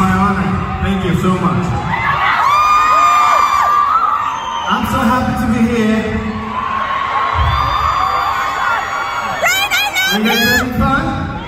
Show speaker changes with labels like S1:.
S1: my honor. Thank you so much. I'm so happy to be here. Are you guys having fun?